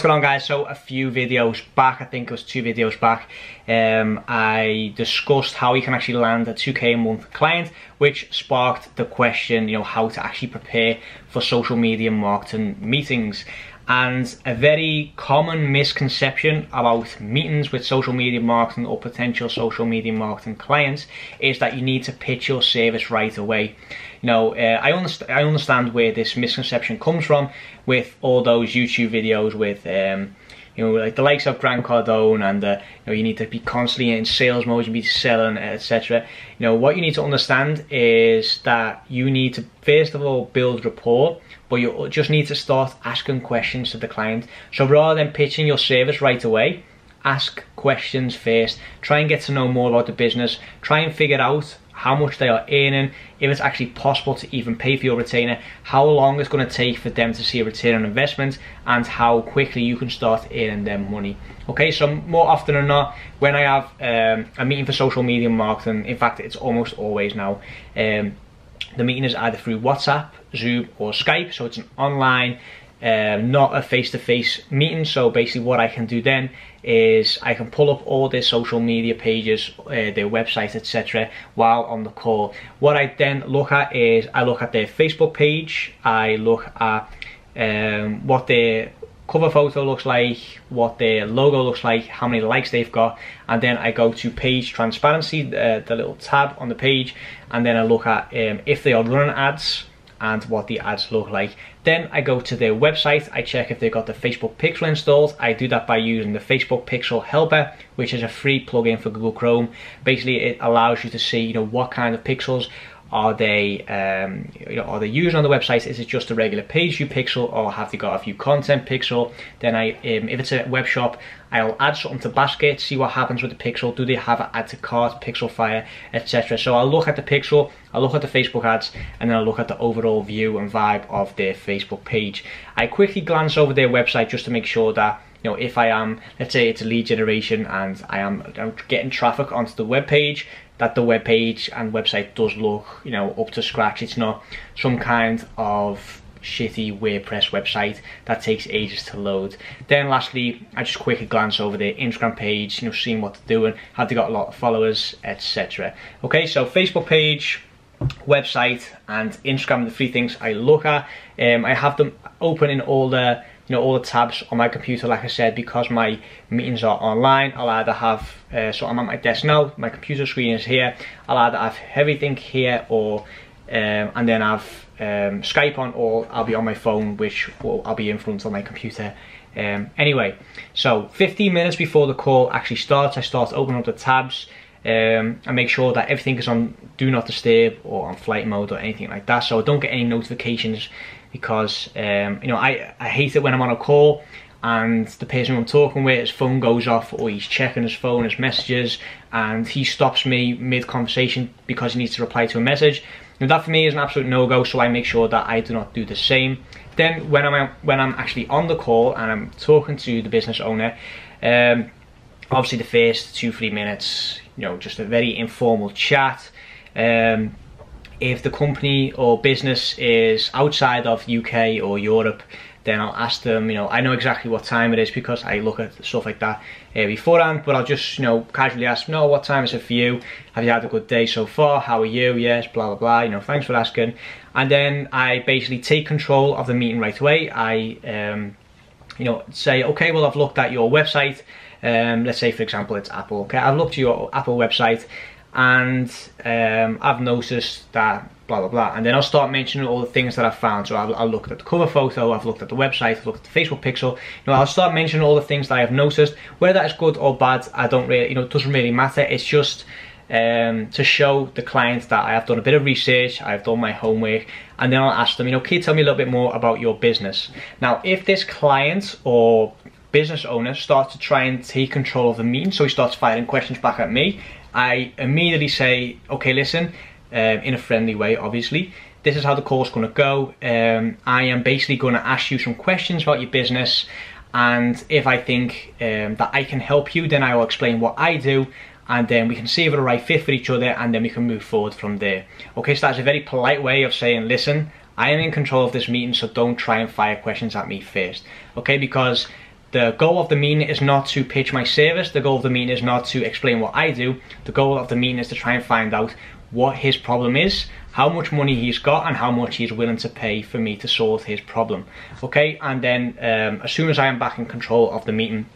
What's going on guys? So a few videos back, I think it was two videos back, um, I discussed how you can actually land a 2k a month client, which sparked the question, you know, how to actually prepare for social media marketing meetings. And a very common misconception about meetings with social media marketing or potential social media marketing clients is that you need to pitch your service right away. You know, uh, I, underst I understand where this misconception comes from with all those YouTube videos with um, you know, like the likes of Grant Cardone and uh, you know, you need to be constantly in sales mode, you need to be selling, etc. You know, what you need to understand is that you need to first of all build rapport, but you just need to start asking questions to the client. So rather than pitching your service right away, ask questions first. Try and get to know more about the business. Try and figure out how much they are earning, if it's actually possible to even pay for your retainer, how long it's going to take for them to see a return on investment, and how quickly you can start earning them money. Okay, so more often than not, when I have um, a meeting for social media marketing, in fact, it's almost always now, um, the meeting is either through WhatsApp, Zoom, or Skype, so it's an online um, not a face-to-face -face meeting. So basically what I can do then is I can pull up all their social media pages uh, their websites etc while on the call. What I then look at is I look at their Facebook page. I look at um, what their cover photo looks like, what their logo looks like, how many likes they've got, and then I go to page transparency, uh, the little tab on the page, and then I look at um, if they are running ads, and what the ads look like. Then I go to their website, I check if they've got the Facebook Pixel installed. I do that by using the Facebook Pixel Helper, which is a free plugin for Google Chrome. Basically, it allows you to see, you know, what kind of pixels are they, um, you know, are they using on the website? Is it just a regular page view pixel or have they got a view content pixel? Then I, um, if it's a web shop, I'll add something to basket, see what happens with the pixel. Do they have an add to cart, pixel fire, etc. So I'll look at the pixel, I'll look at the Facebook ads, and then I'll look at the overall view and vibe of their Facebook page. I quickly glance over their website just to make sure that you know, if I am, let's say it's a lead generation and I am getting traffic onto the web page, that the web page and website does look, you know, up to scratch. It's not some kind of shitty WordPress website that takes ages to load. Then lastly, I just quickly glance over their Instagram page, you know, seeing what they're doing, have they got a lot of followers, etc. Okay, so Facebook page, website and Instagram, the three things I look at. Um, I have them open in all the you know all the tabs on my computer like I said because my meetings are online I'll either have uh, so I'm at my desk now my computer screen is here I'll either have everything here or um, and then I've um, Skype on or I'll be on my phone which will, I'll be in front of my computer. Um, anyway so 15 minutes before the call actually starts I start opening up the tabs um, and make sure that everything is on do not disturb or on flight mode or anything like that. So I don't get any notifications because um, you know I, I hate it when I'm on a call and the person I'm talking with, his phone goes off or he's checking his phone, his messages, and he stops me mid-conversation because he needs to reply to a message. Now that for me is an absolute no-go, so I make sure that I do not do the same. Then when I'm when I'm actually on the call and I'm talking to the business owner, um, obviously the first two three minutes, you know, just a very informal chat. Um, if the company or business is outside of UK or Europe, then I'll ask them, you know, I know exactly what time it is because I look at stuff like that uh, beforehand, but I'll just, you know, casually ask, no, what time is it for you? Have you had a good day so far? How are you? Yes, blah, blah, blah, you know, thanks for asking. And then I basically take control of the meeting right away. I, um, you know, say, okay, well, I've looked at your website. Um, let's say, for example, it's Apple. Okay, I've looked at your Apple website and um, I've noticed that blah blah blah. And then I'll start mentioning all the things that I've found. So I'll, I'll look at the cover photo I've looked at the website I've looked at the Facebook pixel. You know I'll start mentioning all the things that I've noticed. Whether that is good or bad I don't really you know it doesn't really matter. It's just um, to show the clients that I have done a bit of research, I've done my homework, and then I'll ask them, you know, can you tell me a little bit more about your business? Now, if this client or business owner starts to try and take control of the meeting, so he starts firing questions back at me, I immediately say, okay, listen, um, in a friendly way, obviously. This is how the call's going to go. Um, I am basically going to ask you some questions about your business, and if I think um, that I can help you, then I will explain what I do, and then we can see if we're the right fit for each other, and then we can move forward from there. Okay, so that's a very polite way of saying, listen, I am in control of this meeting, so don't try and fire questions at me first. Okay, because the goal of the meeting is not to pitch my service. The goal of the meeting is not to explain what I do. The goal of the meeting is to try and find out what his problem is, how much money he's got, and how much he's willing to pay for me to solve his problem. Okay, and then um, as soon as I am back in control of the meeting,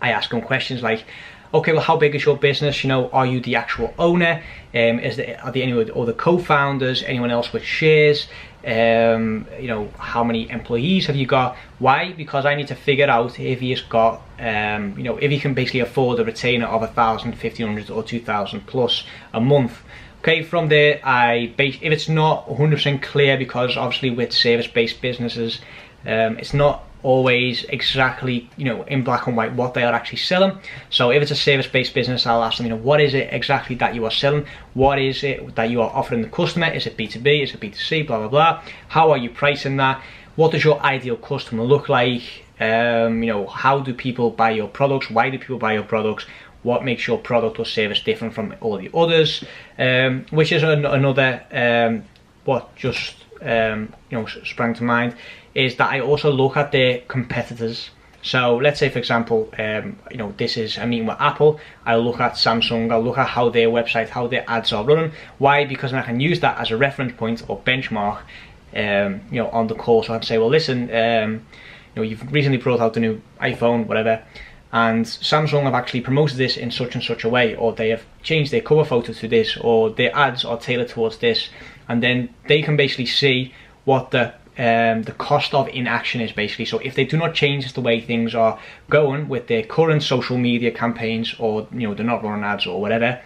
I ask him questions like, okay, well, how big is your business? You know, are you the actual owner? Um, is there, are there any other co-founders? Anyone else with shares? Um, you know, how many employees have you got? Why? Because I need to figure out if he's got, um, you know, if he can basically afford a retainer of a thousand, fifteen hundred, or two thousand plus a month. Okay, from there, I base if it's not 100% clear because obviously with service-based businesses, um, it's not always exactly you know in black and white what they are actually selling. So if it's a service-based business i'll ask them you know what is it exactly that you are selling? What is it that you are offering the customer? Is it b2b is it b2c blah blah blah. How are you pricing that? What does your ideal customer look like? Um, you know how do people buy your products? Why do people buy your products? What makes your product or service different from all the others? Um, which is an another um, what just um, you know sprang to mind is that I also look at the competitors. So let's say, for example, um, you know, this is a meeting with Apple. I'll look at Samsung. I'll look at how their website, how their ads are running. Why? Because I can use that as a reference point or benchmark, um, you know, on the call. So I can say, well, listen, um, you know, you've recently brought out the new iPhone, whatever, and Samsung have actually promoted this in such and such a way, or they have changed their cover photo to this, or their ads are tailored towards this, and then they can basically see what the um, the cost of inaction is basically. So if they do not change the way things are going with their current social media campaigns or, you know, they're not running ads or whatever,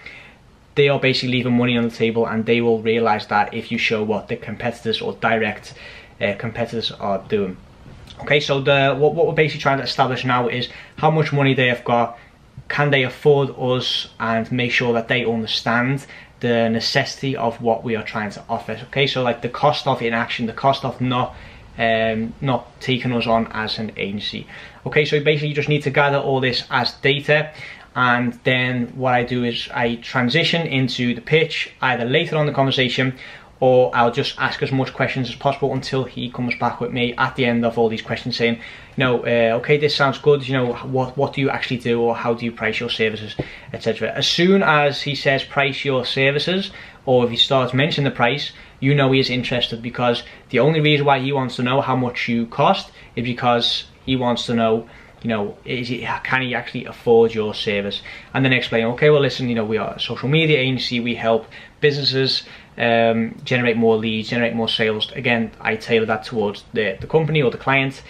they are basically leaving money on the table and they will realize that if you show what the competitors or direct uh, competitors are doing. Okay, so the what, what we're basically trying to establish now is how much money they have got, can they afford us and make sure that they understand the necessity of what we are trying to offer. Okay, so like the cost of inaction, the cost of not um, not taking us on as an agency. Okay, so basically you just need to gather all this as data and then what I do is I transition into the pitch either later on the conversation or I'll just ask as much questions as possible until he comes back with me at the end of all these questions saying, you know, uh, okay, this sounds good, you know, what, what do you actually do or how do you price your services, etc. As soon as he says price your services or if he starts mentioning the price, you know he is interested because the only reason why he wants to know how much you cost is because he wants to know you know, is it, can he actually afford your service? And then explain, okay, well, listen, you know, we are a social media agency, we help businesses um, generate more leads, generate more sales. Again, I tailor that towards the, the company or the client.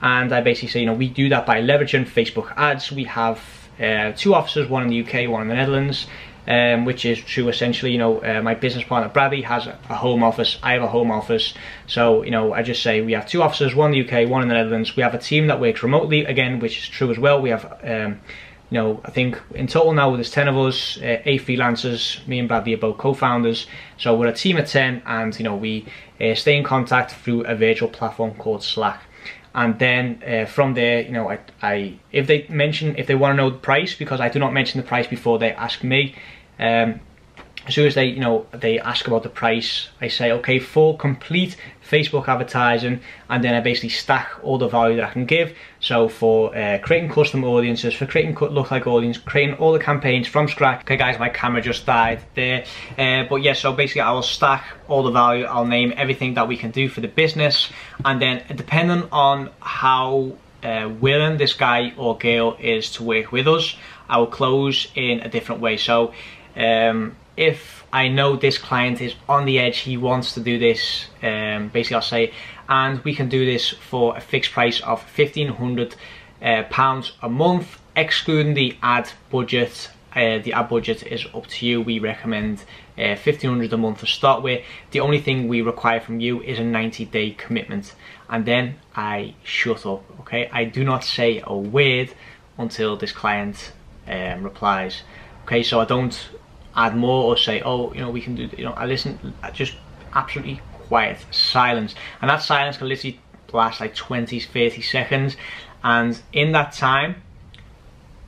And I basically say, you know, we do that by leveraging Facebook ads. We have uh, two offices, one in the UK, one in the Netherlands, um, which is true essentially, you know, uh, my business partner Bradley has a, home office, I have a home office. So, you know, I just say we have two offices, one in the UK, one in the Netherlands. We have a team that works remotely, again, which is true as well. We have um, you know, I think in total now there's 10 of us, uh, 8 freelancers, me and Bradley are both co-founders, so we're a team of 10 and, you know, we uh, stay in contact through a virtual platform called Slack. And then uh, from there, you know, I, I, if they mention, if they want to know the price, because I do not mention the price before they ask me, um, as soon as they, you know, they ask about the price, I say, okay, for complete Facebook advertising, and then I basically stack all the value that I can give. So for uh, creating custom audiences, for creating look-like audience, creating all the campaigns from scratch. Okay, guys, my camera just died there. Uh, but yeah, so basically I will stack all the value. I'll name everything that we can do for the business, and then depending on how uh, willing this guy or girl is to work with us, I will close in a different way. So. Um, if I know this client is on the edge, he wants to do this, um, basically I'll say, and we can do this for a fixed price of 1500 uh, pounds a month, excluding the ad budget. Uh, the ad budget is up to you. We recommend uh, 1500 a month to start with. The only thing we require from you is a 90 day commitment. And then I shut up, okay? I do not say a word until this client um, replies. Okay, so I don't add more or say, oh, you know, we can do, you know, I listen, just absolutely quiet, silence. And that silence can literally last like 20, 30 seconds. And in that time,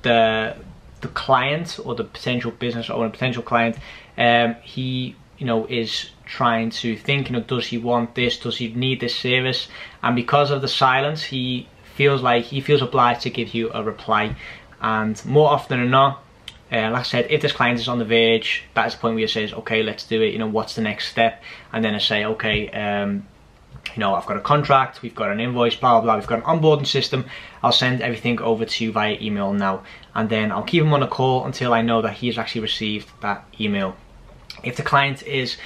the the client or the potential business owner, potential client, um, he, you know, is trying to think, you know, does he want this? Does he need this service? And because of the silence, he feels like he feels obliged to give you a reply and more often than not uh, like I said, if this client is on the verge, that is the point where he says, okay, let's do it, you know, what's the next step? And then I say, okay, um, you know, I've got a contract, we've got an invoice, blah, blah, blah, we've got an onboarding system. I'll send everything over to you via email now. And then I'll keep him on a call until I know that he has actually received that email. If the client is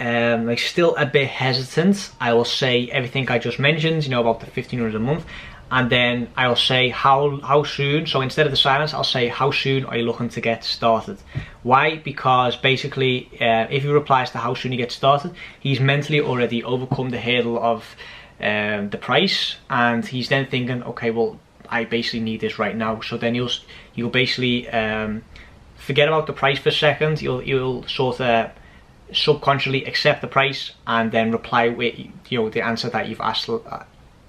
um, like still a bit hesitant, I will say everything I just mentioned, you know, about the 1500 a month and then I'll say how how soon so instead of the silence I'll say how soon are you looking to get started? Why? Because basically uh, if he replies to how soon you get started he's mentally already overcome the hurdle of um, the price and he's then thinking okay well I basically need this right now. So then you'll you'll basically um, forget about the price for a second. You'll you'll sort of subconsciously accept the price and then reply with you know the answer that you've asked uh,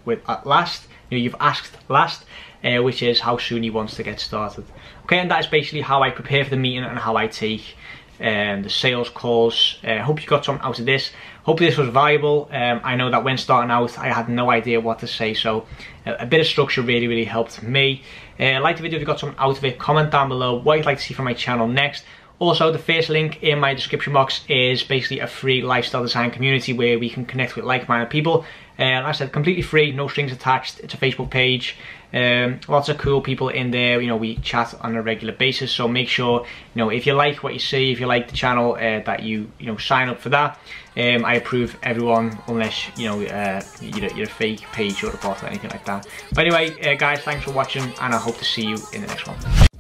with at last you know, you've asked last, uh, which is how soon he wants to get started. Okay, and that is basically how I prepare for the meeting and how I take um, the sales calls. I uh, hope you got something out of this. Hope this was valuable. Um, I know that when starting out, I had no idea what to say, so a, a bit of structure really, really helped me. Uh, like the video if you got something out of it. Comment down below what you'd like to see from my channel next. Also, the first link in my description box is basically a free lifestyle design community where we can connect with like-minded people. And like I said, completely free, no strings attached. It's a Facebook page. Um, lots of cool people in there. You know, we chat on a regular basis. So make sure, you know, if you like what you see, if you like the channel, uh, that you, you know, sign up for that. Um, I approve everyone unless, you know, uh, you're, you're, a fake page or a bot or anything like that. But anyway, uh, guys, thanks for watching and I hope to see you in the next one.